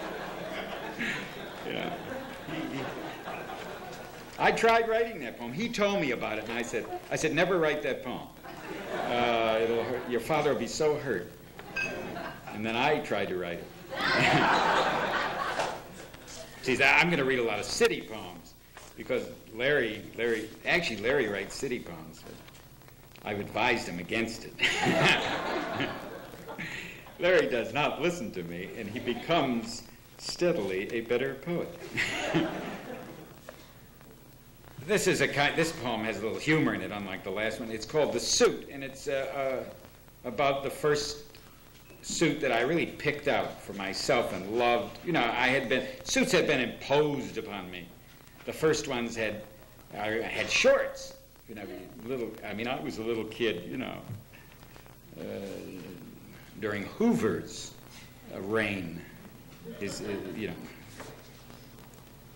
yeah. He, he, I tried writing that poem. He told me about it, and I said, I said, never write that poem. Uh, it'll hurt. Your father will be so hurt. And then I tried to write it. See, I'm going to read a lot of city poems because Larry, Larry, actually Larry writes city poems. I've advised him against it. Larry does not listen to me, and he becomes steadily a better poet. this is a kind. This poem has a little humor in it, unlike the last one. It's called "The Suit," and it's uh, uh, about the first suit that I really picked out for myself and loved. You know, I had been suits had been imposed upon me. The first ones had I had shorts. You know, little. I mean, I was a little kid. You know. Uh, during Hoover's reign. Is, uh, you know,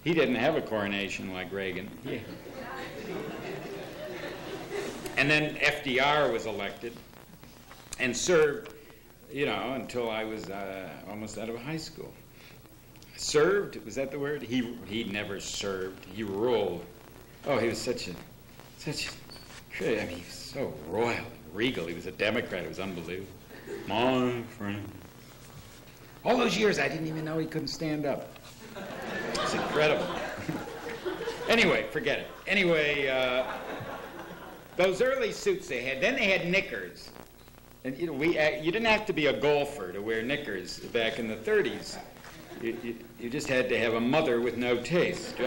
he didn't have a coronation like Reagan. Yeah. And then FDR was elected and served, you know, until I was uh, almost out of high school. Served, was that the word? He, he never served. He ruled. Oh, he was such a, such a, I mean, he was so royal, regal. He was a Democrat. It was unbelievable. My friend. All those years, I didn't even know he couldn't stand up. It's incredible. anyway, forget it. Anyway, uh, those early suits they had, then they had knickers. And you know, we, uh, you didn't have to be a golfer to wear knickers back in the 30s. You, you, you just had to have a mother with no taste.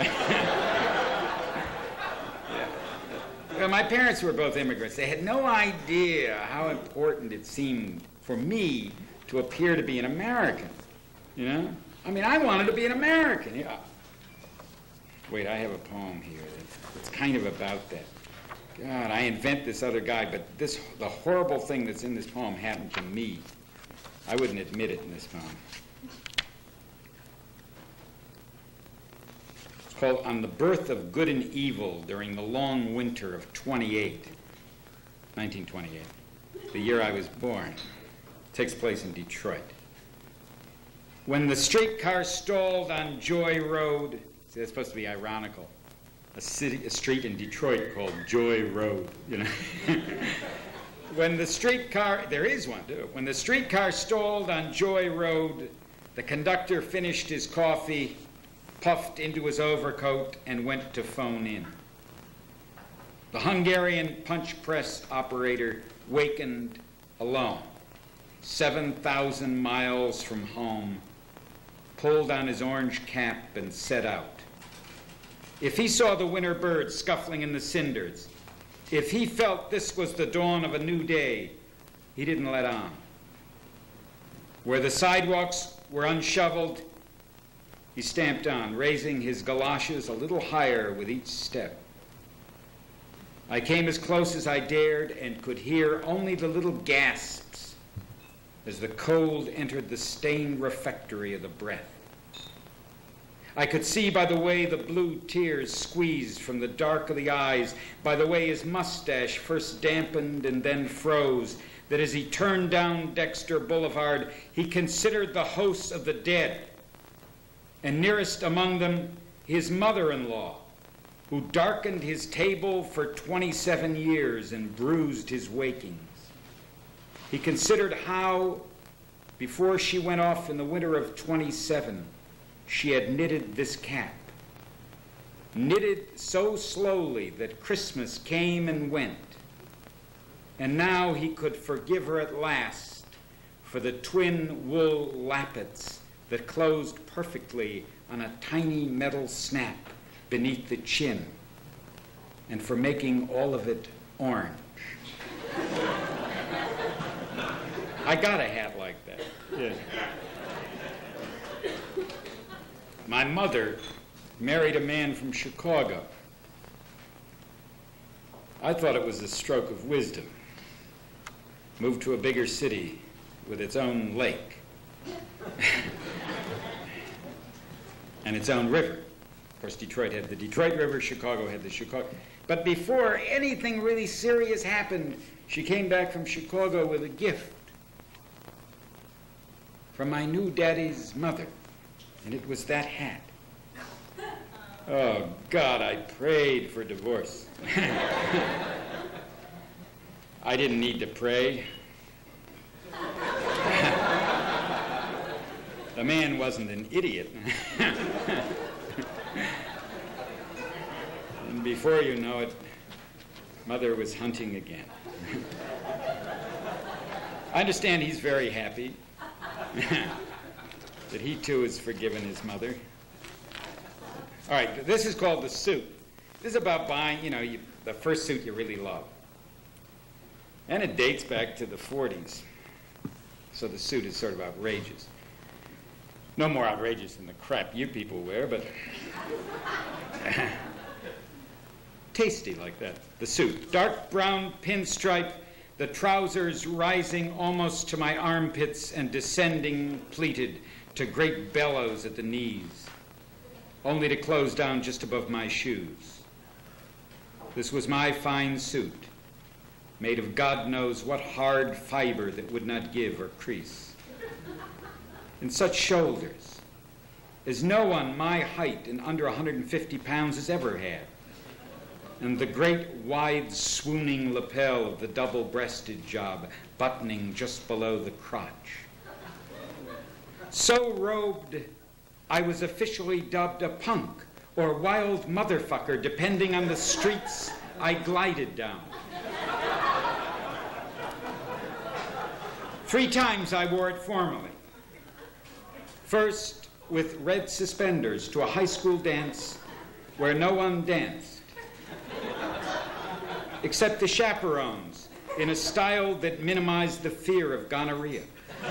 Well, my parents were both immigrants. They had no idea how important it seemed for me to appear to be an American. You know? I mean, I wanted to be an American. Yeah. Wait, I have a poem here that's kind of about that. God, I invent this other guy, but this the horrible thing that's in this poem happened to me. I wouldn't admit it in this poem. It's called On the Birth of Good and Evil During the Long Winter of 28, 1928, the year I was born. It takes place in Detroit. When the streetcar stalled on Joy Road, see, that's supposed to be ironical. A city, a street in Detroit called Joy Road, you know. when the streetcar, there is one too. When the streetcar stalled on Joy Road, the conductor finished his coffee, puffed into his overcoat, and went to phone in. The Hungarian punch press operator wakened alone, 7,000 miles from home, pulled on his orange cap, and set out. If he saw the winter birds scuffling in the cinders, if he felt this was the dawn of a new day, he didn't let on. Where the sidewalks were unshoveled, he stamped on, raising his galoshes a little higher with each step. I came as close as I dared and could hear only the little gasps as the cold entered the stained refectory of the breath. I could see by the way the blue tears squeezed from the dark of the eyes, by the way his mustache first dampened and then froze, that as he turned down Dexter Boulevard, he considered the hosts of the dead, and nearest among them, his mother in law, who darkened his table for 27 years and bruised his wakings. He considered how, before she went off in the winter of 27, she had knitted this cap. Knitted so slowly that Christmas came and went. And now he could forgive her at last for the twin wool lappets that closed perfectly on a tiny metal snap beneath the chin, and for making all of it orange. I got a hat like that. Yeah. My mother married a man from Chicago. I thought it was a stroke of wisdom. Moved to a bigger city with its own lake and its own river. Of course, Detroit had the Detroit River, Chicago had the Chicago. But before anything really serious happened, she came back from Chicago with a gift from my new daddy's mother and it was that hat. Oh, God, I prayed for divorce. I didn't need to pray. the man wasn't an idiot. and before you know it, Mother was hunting again. I understand he's very happy that he too has forgiven his mother. All right, this is called the suit. This is about buying, you know, you, the first suit you really love. And it dates back to the 40s. So the suit is sort of outrageous. No more outrageous than the crap you people wear, but tasty like that. The suit. Dark brown pinstripe, the trousers rising almost to my armpits and descending pleated to great bellows at the knees, only to close down just above my shoes. This was my fine suit, made of God knows what hard fiber that would not give or crease. And such shoulders, as no one my height and under 150 pounds has ever had. And the great wide swooning lapel of the double breasted job buttoning just below the crotch so robed, I was officially dubbed a punk or wild motherfucker, depending on the streets I glided down. Three times I wore it formally. First, with red suspenders to a high school dance where no one danced, except the chaperones, in a style that minimized the fear of gonorrhea.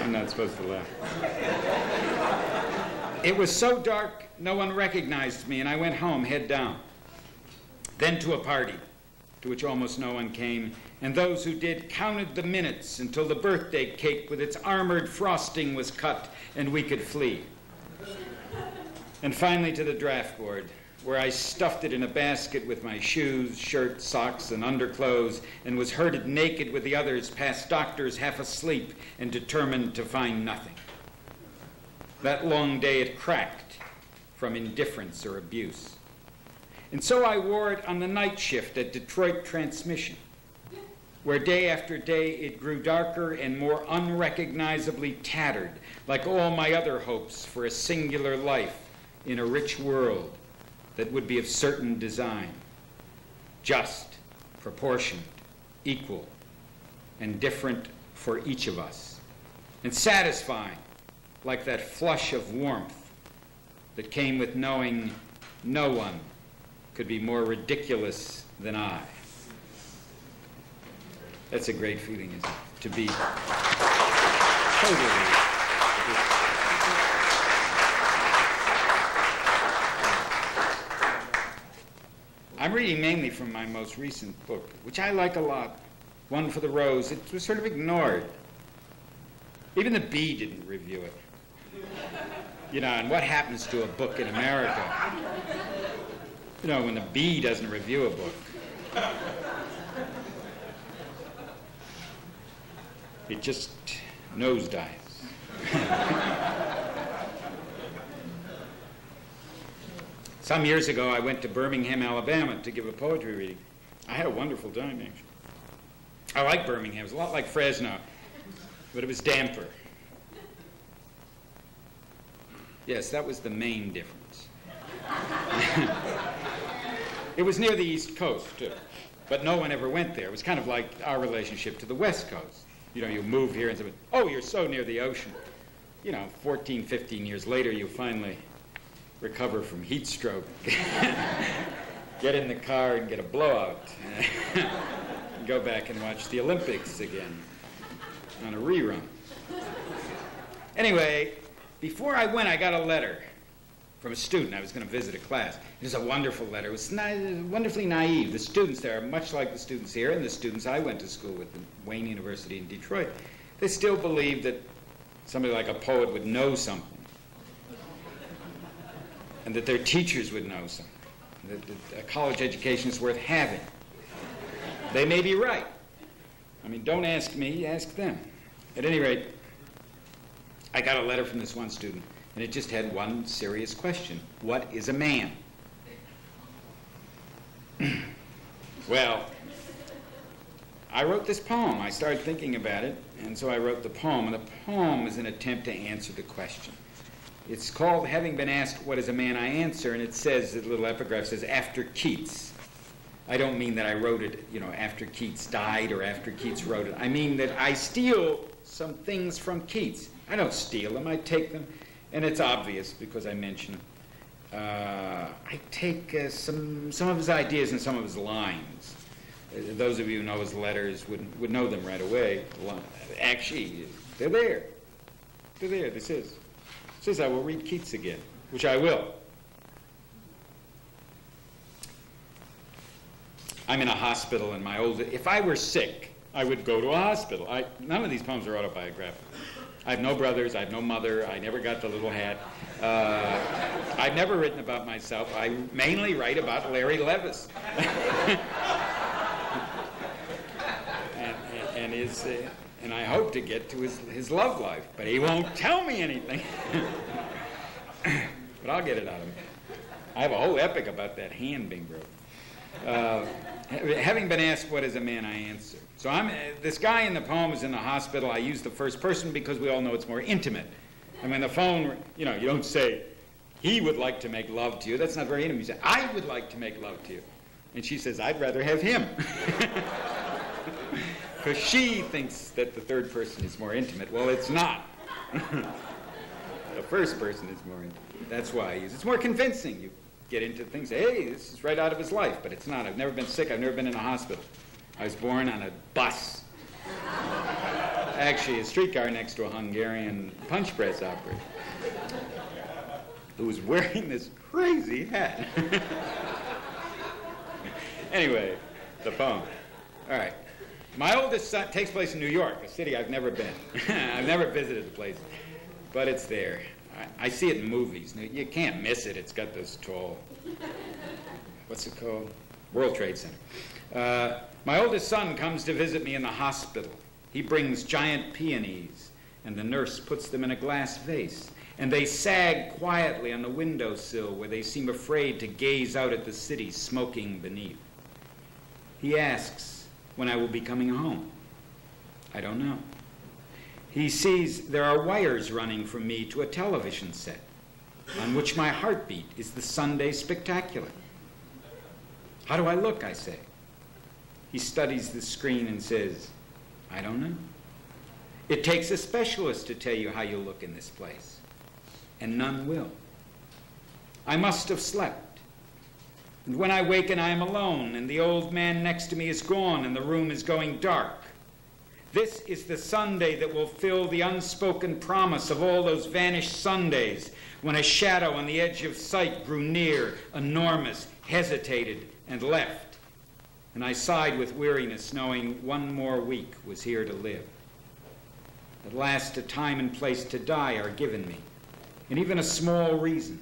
I'm not supposed to laugh. It was so dark, no one recognized me, and I went home head down. Then to a party to which almost no one came, and those who did counted the minutes until the birthday cake with its armored frosting was cut and we could flee. And finally to the draft board, where I stuffed it in a basket with my shoes, shirt, socks, and underclothes, and was herded naked with the others past doctors half asleep and determined to find nothing. That long day it cracked from indifference or abuse. And so I wore it on the night shift at Detroit Transmission, where day after day it grew darker and more unrecognizably tattered, like all my other hopes for a singular life in a rich world that would be of certain design, just, proportioned, equal, and different for each of us, and satisfying like that flush of warmth that came with knowing no one could be more ridiculous than I. That's a great feeling, isn't it? To be totally. I'm reading mainly from my most recent book, which I like a lot, One for the Rose. It was sort of ignored. Even the Bee didn't review it. You know, and what happens to a book in America? You know, when the Bee doesn't review a book. It just nosedives. Some years ago, I went to Birmingham, Alabama to give a poetry reading. I had a wonderful time, actually. I like Birmingham. It's a lot like Fresno, but it was damper. Yes, that was the main difference. it was near the East Coast, too. But no one ever went there. It was kind of like our relationship to the West Coast. You know, you move here and say, oh, you're so near the ocean. You know, 14, 15 years later, you finally recover from heat stroke. get in the car and get a blowout. Go back and watch the Olympics again on a rerun. Anyway, before I went, I got a letter from a student. I was going to visit a class. It was a wonderful letter. It was na- wonderfully naive. The students there are much like the students here and the students I went to school with at Wayne University in Detroit. They still believe that somebody like a poet would know something, and that their teachers would know something, that, that a college education is worth having. They may be right. I mean, don't ask me, ask them. At any rate, I got a letter from this one student, and it just had one serious question What is a man? well, I wrote this poem. I started thinking about it, and so I wrote the poem. And the poem is an attempt to answer the question. It's called Having Been Asked, What is a Man? I Answer, and it says, the little epigraph says, after Keats. I don't mean that I wrote it, you know, after Keats died or after Keats wrote it. I mean that I steal some things from Keats. I don't steal them, I take them, and it's obvious because I mention. Uh, I take uh, some, some of his ideas and some of his lines. Uh, those of you who know his letters would, would know them right away. Actually, they're there. They're there. This is. Says I will read Keats again, which I will. I'm in a hospital in my old. If I were sick, I would go to a hospital. I, none of these poems are autobiographical. I have no brothers. I have no mother. I never got the little hat. Uh, I've never written about myself. I mainly write about Larry Levis. and, and, his, uh, and I hope to get to his, his love life, but he won't tell me anything. but I'll get it out of him. I have a whole epic about that hand being broken. Uh, having been asked what is a man, I answer. So I'm, this guy in the poem is in the hospital. I use the first person because we all know it's more intimate. I mean, the phone, you know, you don't say, he would like to make love to you. That's not very intimate. You say, I would like to make love to you. And she says, I'd rather have him. Because she thinks that the third person is more intimate. Well, it's not. the first person is more intimate. That's why I use it. It's more convincing. You get into things, hey, this is right out of his life, but it's not. I've never been sick. I've never been in a hospital. I was born on a bus. actually a streetcar next to a Hungarian punch press operator who was wearing this crazy hat. anyway, the poem. All right. My oldest son takes place in New York, a city I've never been. I've never visited the place, but it's there. I, I see it in movies. You can't miss it. It's got this tall. What's it called? World Trade Center. Uh, my oldest son comes to visit me in the hospital. He brings giant peonies, and the nurse puts them in a glass vase, and they sag quietly on the windowsill where they seem afraid to gaze out at the city smoking beneath. He asks when I will be coming home. I don't know. He sees there are wires running from me to a television set on which my heartbeat is the Sunday spectacular. How do I look? I say. He studies the screen and says, I don't know. It takes a specialist to tell you how you look in this place, and none will. I must have slept. And when I waken, I am alone, and the old man next to me is gone, and the room is going dark. This is the Sunday that will fill the unspoken promise of all those vanished Sundays when a shadow on the edge of sight grew near, enormous, hesitated, and left. And I sighed with weariness, knowing one more week was here to live. At last, a time and place to die are given me, and even a small reason.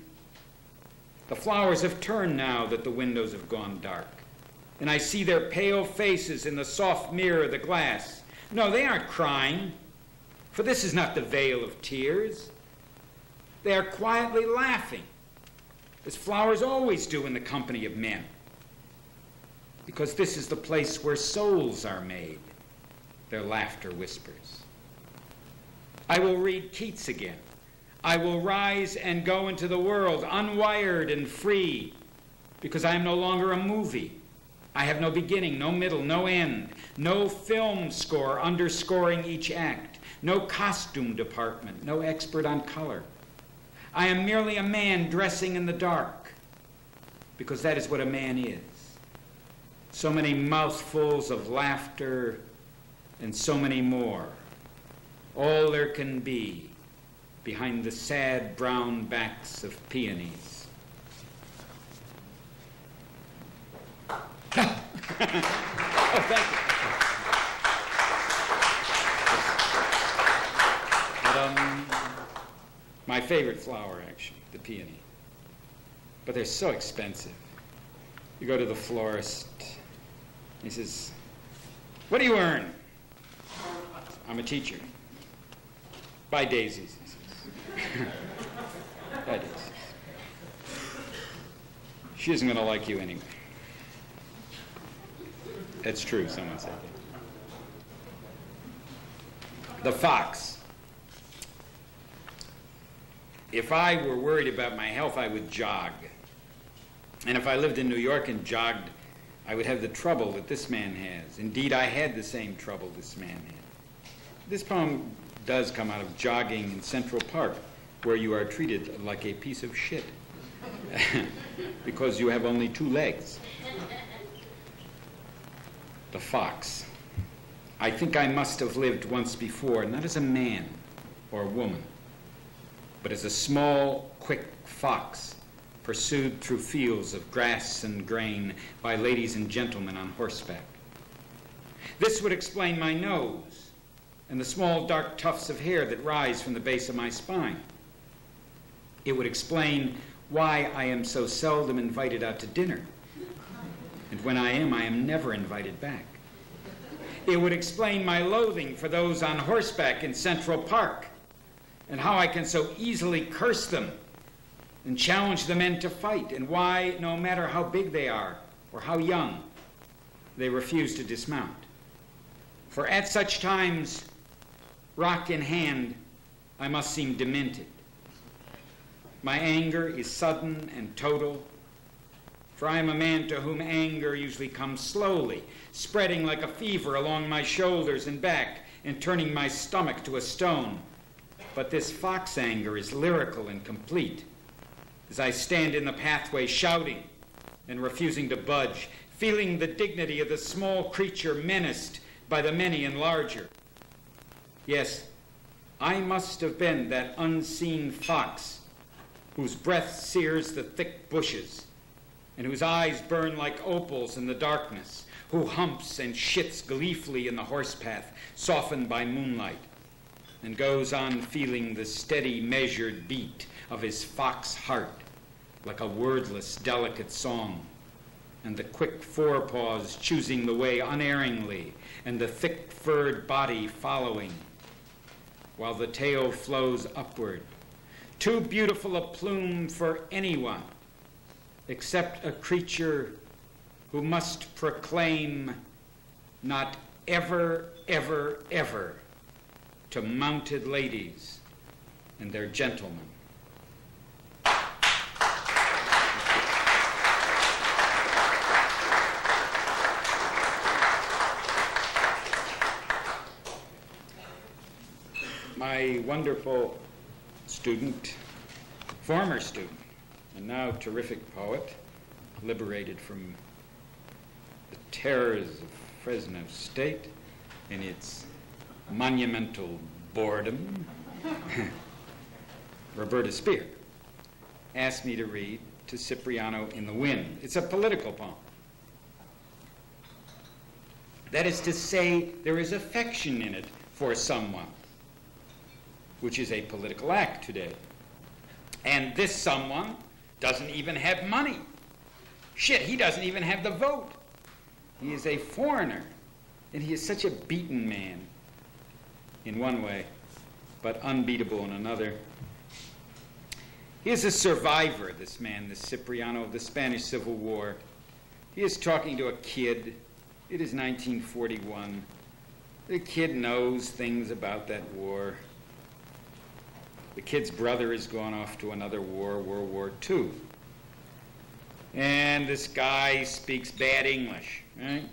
The flowers have turned now that the windows have gone dark, and I see their pale faces in the soft mirror of the glass. No, they aren't crying, for this is not the vale of tears. They are quietly laughing, as flowers always do in the company of men because this is the place where souls are made, their laughter whispers. I will read Keats again. I will rise and go into the world unwired and free because I am no longer a movie. I have no beginning, no middle, no end, no film score underscoring each act, no costume department, no expert on color. I am merely a man dressing in the dark because that is what a man is so many mouthfuls of laughter, and so many more. All there can be behind the sad brown backs of peonies. oh, thank you. Um, my favorite flower, actually, the peony. But they're so expensive. You go to the florist, he says, What do you earn? I'm a teacher. Buy daisies. Buy daisies. She isn't going to like you anyway. That's true, someone said that. The fox. If I were worried about my health, I would jog. And if I lived in New York and jogged I would have the trouble that this man has. Indeed, I had the same trouble this man had. This poem does come out of jogging in Central Park, where you are treated like a piece of shit because you have only two legs. The fox. I think I must have lived once before, not as a man or a woman, but as a small, quick fox pursued through fields of grass and grain by ladies and gentlemen on horseback. This would explain my nose and the small dark tufts of hair that rise from the base of my spine. It would explain why I am so seldom invited out to dinner. And when I am, I am never invited back. It would explain my loathing for those on horseback in Central Park and how I can so easily curse them and challenge the men to fight, and why, no matter how big they are or how young, they refuse to dismount. For at such times, rock in hand, I must seem demented. My anger is sudden and total, for I am a man to whom anger usually comes slowly, spreading like a fever along my shoulders and back, and turning my stomach to a stone. But this fox anger is lyrical and complete as I stand in the pathway shouting and refusing to budge, feeling the dignity of the small creature menaced by the many and larger. Yes, I must have been that unseen fox whose breath sears the thick bushes and whose eyes burn like opals in the darkness, who humps and shits gleefully in the horse path, softened by moonlight, and goes on feeling the steady, measured beat of his fox heart like a wordless, delicate song, and the quick forepaws choosing the way unerringly, and the thick furred body following, while the tail flows upward. Too beautiful a plume for anyone except a creature who must proclaim not ever, ever, ever to mounted ladies and their gentlemen. My wonderful student, former student, and now terrific poet, liberated from the terrors of Fresno State and its monumental boredom, Roberta Spear, asked me to read to Cipriano in the Wind. It's a political poem. That is to say, there is affection in it for someone, which is a political act today. And this someone doesn't even have money. Shit, he doesn't even have the vote. He is a foreigner, and he is such a beaten man in one way, but unbeatable in another. He is a survivor, this man, this Cipriano of the Spanish Civil War. He is talking to a kid. It is 1941. The kid knows things about that war. The kid's brother has gone off to another war, World War II. And this guy speaks bad English, right?